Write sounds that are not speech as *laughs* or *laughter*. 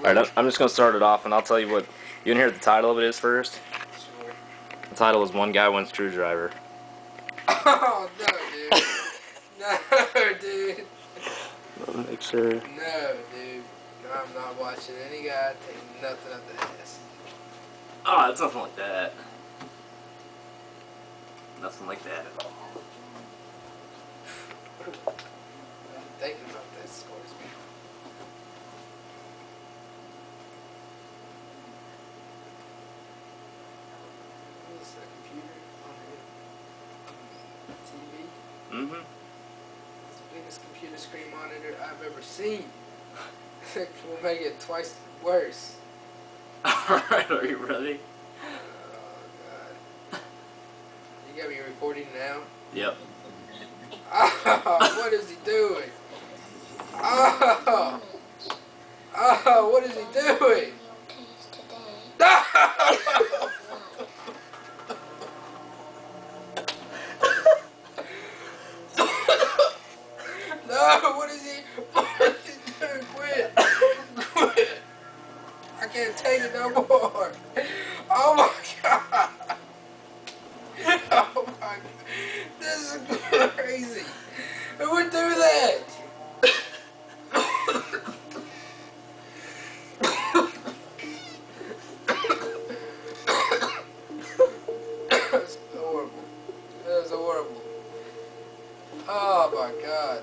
Alright, I'm- I'm just gonna start it off and I'll tell you what. You wanna hear the title of it is first? Sure. The title is One Guy, One Screwdriver. Oh no, dude. *laughs* no, dude. Make sure. No, dude. No, I'm not watching any guy take nothing up the ass. Oh, it's nothing like that. Nothing like that at all. *laughs* I'm thinking about this sports man. What is that computer on the TV? Mm-hmm. It's the biggest computer screen monitor I've ever seen. *laughs* it will make it twice worse. *laughs* Alright, are you ready? Oh god. You got me recording now? Yep. *laughs* Oh, what is he doing? Oh, oh, what is he doing? *laughs* What is he? *laughs* Quit. Quit. I can't take it no more. Oh my God. *laughs* Oh my God. This is crazy. Who would do that? That's horrible. That's horrible. Oh my God.